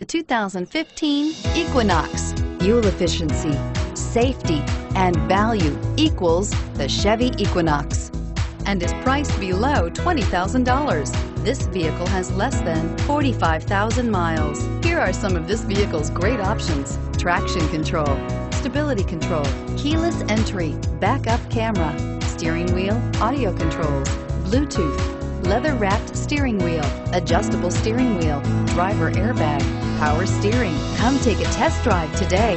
The 2015 Equinox. Fuel efficiency, safety, and value equals the Chevy Equinox and is priced below $20,000. This vehicle has less than 45,000 miles. Here are some of this vehicle's great options. Traction control, stability control, keyless entry, backup camera, steering wheel, audio controls, Bluetooth, leather-wrapped steering wheel, adjustable steering wheel, driver airbag, power steering. Come take a test drive today.